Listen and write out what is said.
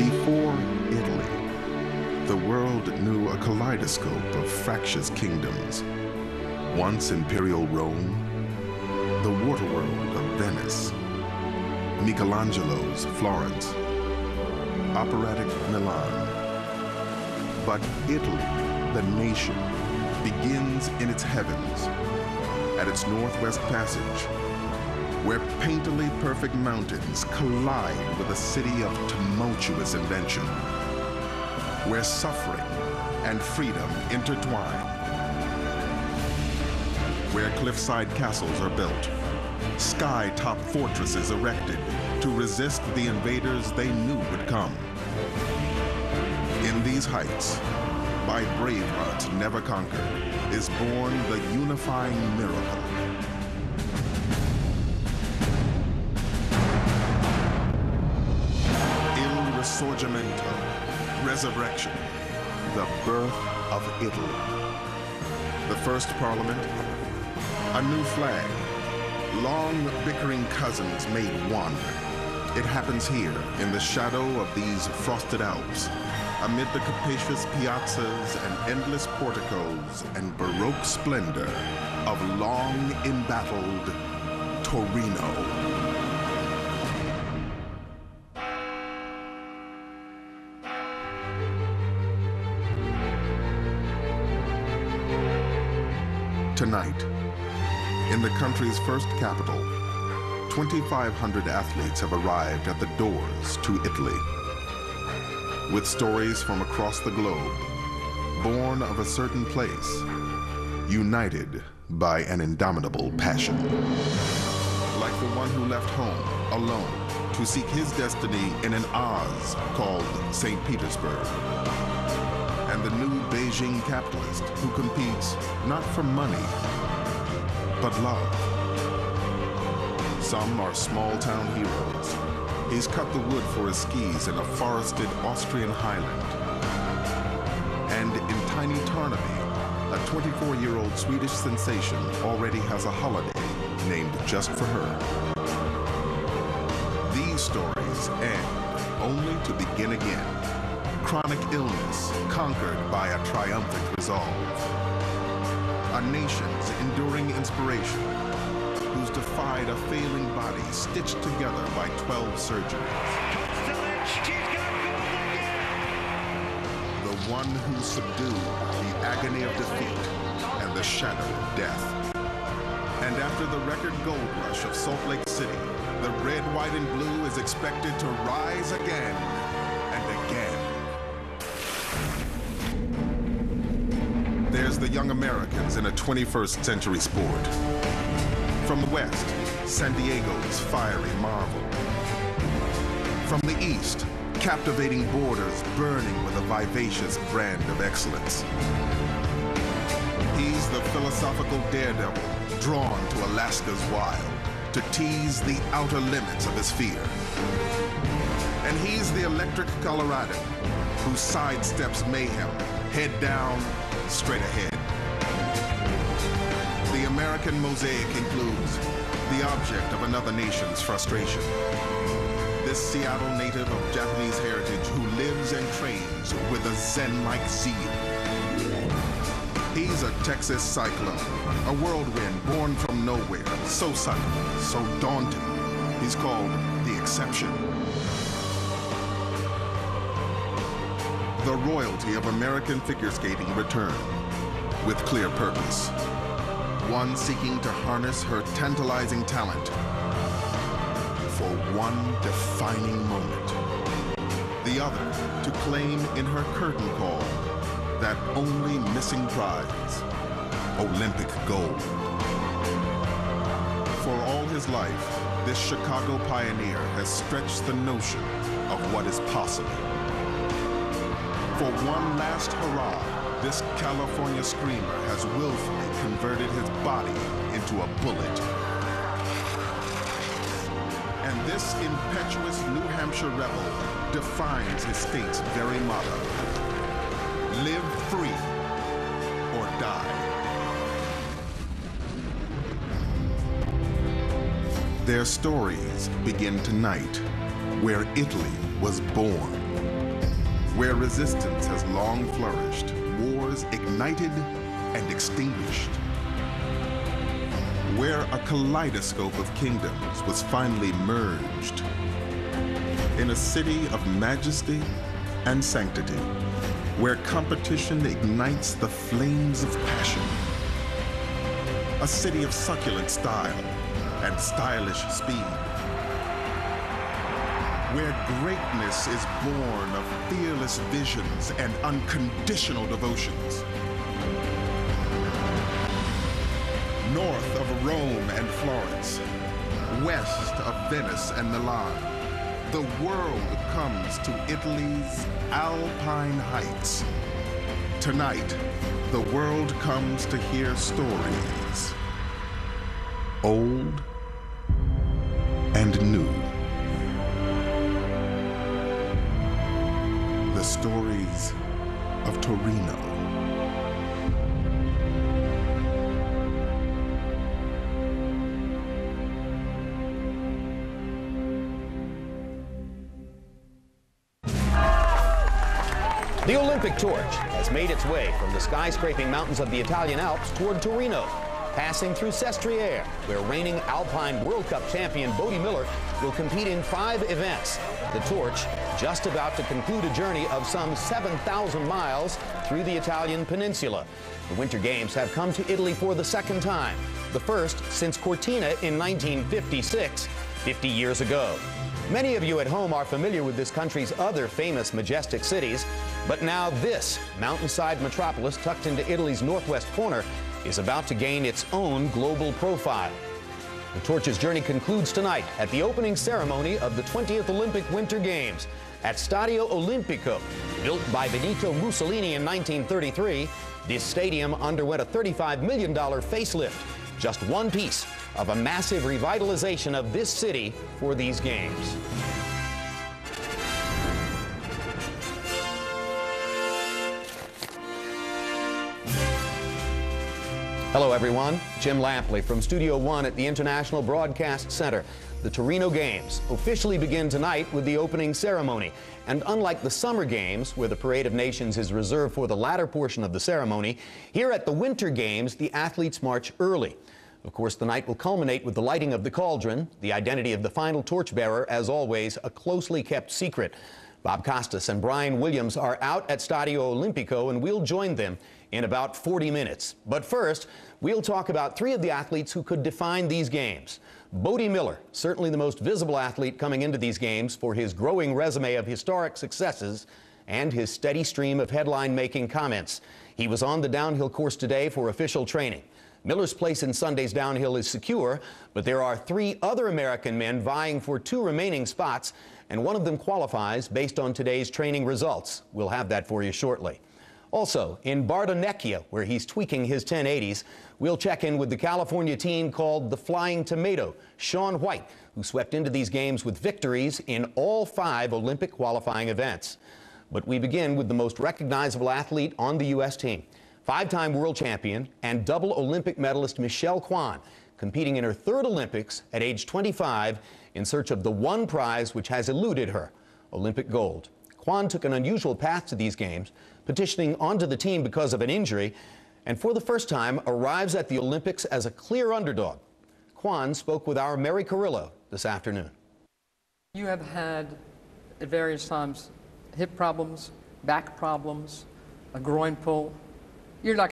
Before Italy, the world knew a kaleidoscope of fractious kingdoms. Once imperial Rome, the water world of Venice, Michelangelo's Florence, operatic Milan. But Italy, the nation, begins in its heavens, at its northwest passage, where painterly perfect mountains collide with a city of tumultuous invention, where suffering and freedom intertwine, where cliffside castles are built, sky-top fortresses erected to resist the invaders they knew would come. In these heights, by brave hearts never conquered, is born the unifying miracle. Risorgimento, Resurrection, the birth of Italy. The first parliament, a new flag, long bickering cousins made one. It happens here, in the shadow of these frosted Alps, amid the capacious piazzas and endless porticos and baroque splendor of long embattled Torino. Tonight, in the country's first capital, 2,500 athletes have arrived at the doors to Italy. With stories from across the globe, born of a certain place, united by an indomitable passion. Like the one who left home alone to seek his destiny in an Oz called St. Petersburg. And the new Beijing capitalist who competes not for money, but love. Some are small town heroes. He's cut the wood for his skis in a forested Austrian highland. And in tiny Tarnaby, a 24-year-old Swedish sensation already has a holiday named just for her. These stories end only to begin again. Chronic illness conquered by a triumphant resolve. A nation's enduring inspiration who's defied a failing body stitched together by 12 surgeons. The one who subdued the agony of defeat and the shadow of death. And after the record gold rush of Salt Lake City, the red, white, and blue is expected to rise again the young Americans in a 21st century sport. From the West, San Diego's fiery marvel. From the East, captivating borders burning with a vivacious brand of excellence. He's the philosophical daredevil drawn to Alaska's wild to tease the outer limits of his fear. And he's the electric Colorado who sidesteps mayhem, head down, straight ahead. American mosaic includes the object of another nation's frustration. This Seattle native of Japanese heritage who lives and trains with a Zen-like zeal. He's a Texas cyclone, a whirlwind born from nowhere, so sudden, so daunting. He's called the exception. The royalty of American figure skating returned with clear purpose. One seeking to harness her tantalizing talent for one defining moment. The other to claim in her curtain call that only missing prize, Olympic gold. For all his life, this Chicago pioneer has stretched the notion of what is possible. For one last hurrah, this California screamer has willfully converted his body into a bullet. And this impetuous New Hampshire rebel defines his state's very motto. Live free or die. Their stories begin tonight, where Italy was born. Where resistance has long flourished, wars ignited and extinguished. Where a kaleidoscope of kingdoms was finally merged. In a city of majesty and sanctity, where competition ignites the flames of passion. A city of succulent style and stylish speed where greatness is born of fearless visions and unconditional devotions. North of Rome and Florence, west of Venice and Milan, the world comes to Italy's Alpine Heights. Tonight, the world comes to hear stories, old and new. The stories of Torino. The Olympic torch has made its way from the skyscraping mountains of the Italian Alps toward Torino, passing through Sestriere, where reigning Alpine World Cup champion Bode Miller will compete in five events. The torch just about to conclude a journey of some 7,000 miles through the Italian peninsula. The Winter Games have come to Italy for the second time, the first since Cortina in 1956, 50 years ago. Many of you at home are familiar with this country's other famous majestic cities, but now this mountainside metropolis tucked into Italy's northwest corner is about to gain its own global profile. The torch's journey concludes tonight at the opening ceremony of the 20th Olympic Winter Games at Stadio Olimpico. Built by Benito Mussolini in 1933, this stadium underwent a $35 million facelift, just one piece of a massive revitalization of this city for these games. Hello, everyone. Jim Lampley from Studio One at the International Broadcast Center. The Torino Games officially begin tonight with the opening ceremony. And unlike the Summer Games, where the Parade of Nations is reserved for the latter portion of the ceremony, here at the Winter Games, the athletes march early. Of course, the night will culminate with the lighting of the cauldron, the identity of the final torchbearer, as always, a closely kept secret. Bob Costas and Brian Williams are out at Stadio Olimpico, and we'll join them in about 40 minutes. But first, we'll talk about three of the athletes who could define these games. Bode Miller, certainly the most visible athlete coming into these games for his growing resume of historic successes and his steady stream of headline-making comments. He was on the downhill course today for official training. Miller's place in Sunday's downhill is secure, but there are three other American men vying for two remaining spots, and one of them qualifies based on today's training results. We'll have that for you shortly. Also, in Bardonecchia, where he's tweaking his 1080s, we'll check in with the California team called the Flying Tomato, Shaun White, who swept into these games with victories in all five Olympic qualifying events. But we begin with the most recognizable athlete on the U.S. team five-time world champion and double Olympic medalist Michelle Kwan, competing in her third Olympics at age 25 in search of the one prize which has eluded her, Olympic gold. Kwan took an unusual path to these games, petitioning onto the team because of an injury, and for the first time arrives at the Olympics as a clear underdog. Kwan spoke with our Mary Carillo this afternoon. You have had at various times hip problems, back problems, a groin pull, you're not